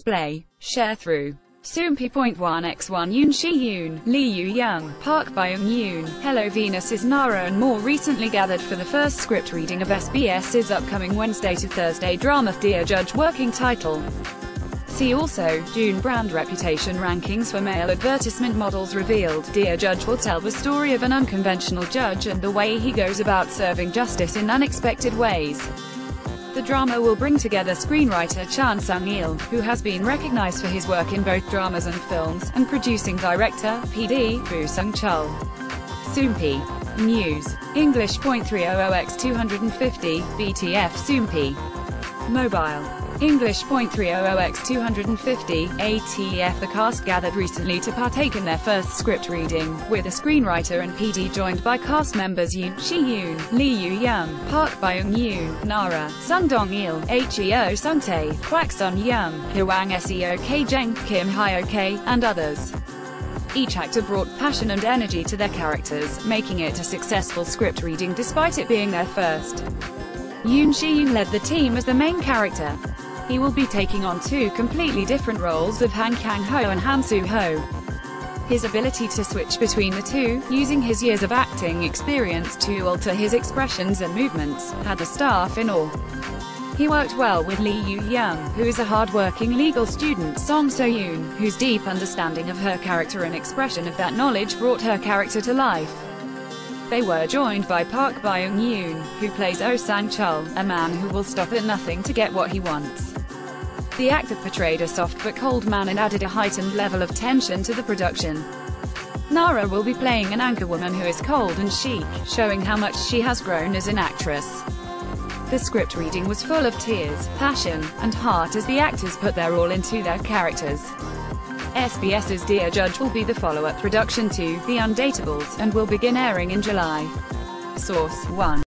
display. Sharethrough. Soompi.1x1 Yoon Shi-yoon, Lee Yoo-young, Park Byung-eun, Hello Venus is Nara and more recently gathered for the first script reading of SBS's upcoming Wednesday to Thursday drama Dear Judge working title. See also, June brand reputation rankings for male advertisement models revealed. Dear Judge will tell the story of an unconventional judge and the way he goes about serving justice in unexpected ways. The drama will bring together screenwriter Chun Sung-il, who has been recognized for his work in both dramas and films, and producing director, PD, Boo Sung-chul. Soompi. News. English .300x 250, BTF Soompi. Mobile. English .300x 250, ATF The cast gathered recently to partake in their first script reading, with a screenwriter and PD joined by cast members Yoon Shi-yoon, Lee Yoo-young, Park Byung-eun, Nara, Sung Dong-il, Heo Sung-tae, Kwak Sun-young, Hwang Seo Seok Jeong, Kim Hye-ok, and others. Each actor brought passion and energy to their characters, making it a successful script reading despite it being their first. Yoon Shi-yoon led the team as the main character. He will be taking on two completely different roles of Han Kang-ho and Han Soo-ho. His ability to switch between the two, using his years of acting experience to alter his expressions and movements, had the staff in awe. He worked well with Lee Yoo-young, who is a hard-working legal student Song So-eun, whose deep understanding of her character and expression of that knowledge brought her character to life. They were joined by Park Byung-eun, who plays Oh Sang-chul, a man who will stop at nothing to get what he wants. The actor portrayed a soft but cold man and added a heightened level of tension to the production. Nara will be playing an anchorwoman who is cold and chic, showing how much she has grown as an actress. The script reading was full of tears, passion, and heart as the actors put their all into their characters. SBS's Dear Judge will be the follow-up production to The Undateables, and will begin airing in July. Source 1